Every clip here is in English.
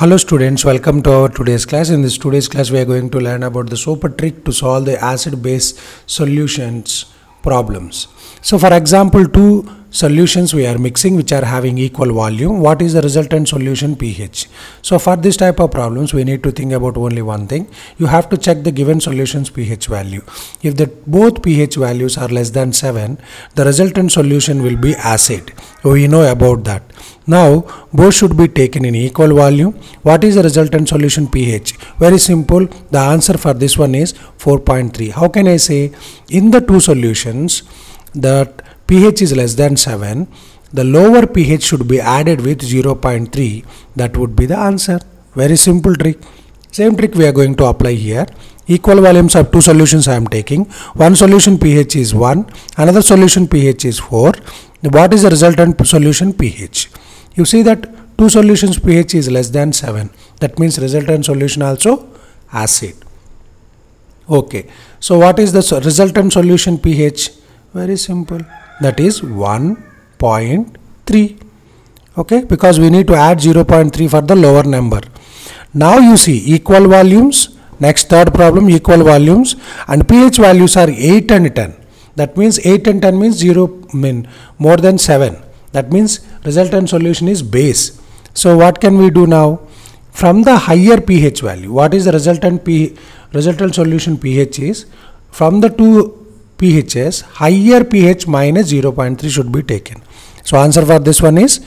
Hello students, welcome to our today's class. In this today's class, we are going to learn about the super trick to solve the acid-base solutions problems. So for example, two solutions we are mixing which are having equal volume. What is the resultant solution pH? So for this type of problems, we need to think about only one thing. You have to check the given solution's pH value. If the both pH values are less than 7, the resultant solution will be acid. We know about that. Now both should be taken in equal volume. What is the resultant solution pH? Very simple. The answer for this one is 4.3. How can I say in the two solutions that pH is less than 7 the lower pH should be added with 0.3 that would be the answer. Very simple trick. Same trick we are going to apply here. Equal volumes of two solutions I am taking. One solution pH is 1, another solution pH is 4. What is the resultant solution pH? You see that two solutions pH is less than 7. That means resultant solution also acid. Okay. So what is the resultant solution pH? Very simple. That is 1.3. Okay. Because we need to add 0.3 for the lower number. Now you see equal volumes. Next third problem equal volumes and pH values are 8 and 10. That means 8 and 10 means 0 mean more than 7 that means resultant solution is base so what can we do now from the higher pH value what is the resultant p resultant solution pH is from the two pHs higher pH minus 0.3 should be taken. So answer for this one is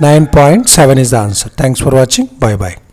9.7 is the answer. Thanks for watching. Bye bye